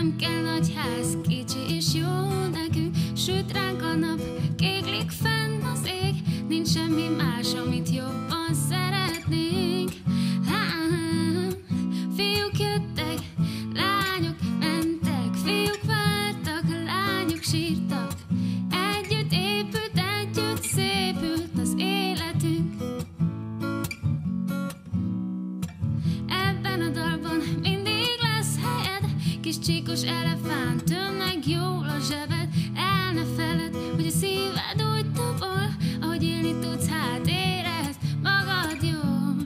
Nem kell nagy ház, kicsi és jó nekünk, süt ránk a nap, kéglik fenn az ég, nincs semmi más, amit jobban szeretnénk. Kis csíkos elefánt, tömeg jól a zsebed. El ne feled, hogy a szíved úgy tapol Ahogy élni tudsz, hát érezd magad jól.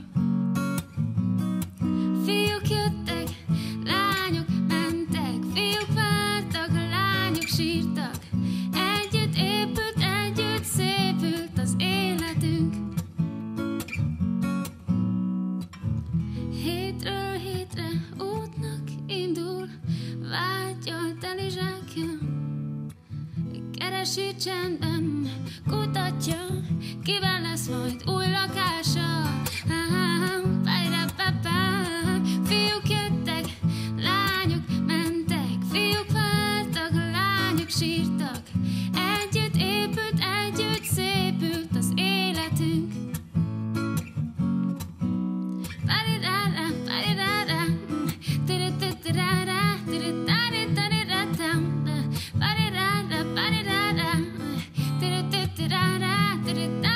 Fiúk jöttek, lányok mentek Fiúk vártak, lányok sírtak teli zsákja. Keresi csendben, kutatja, kivel lesz majd új lakása. Ah, did it that